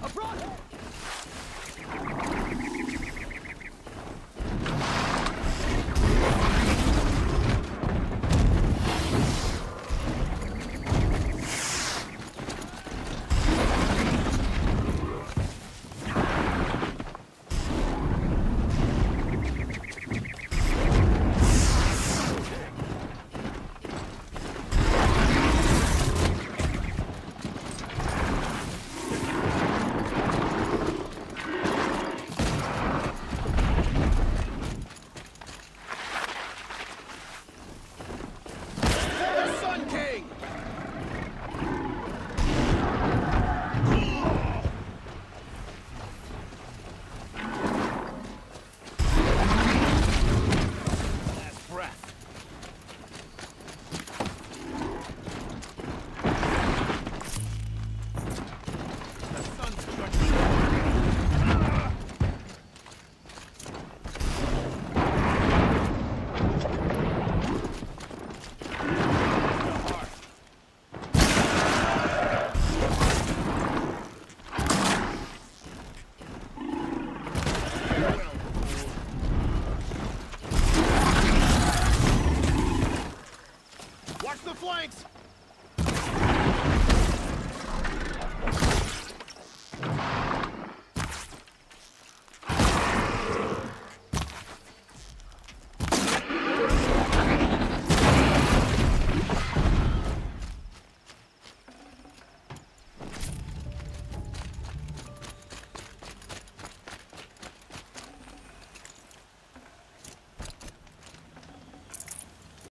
Abroad! Flanks!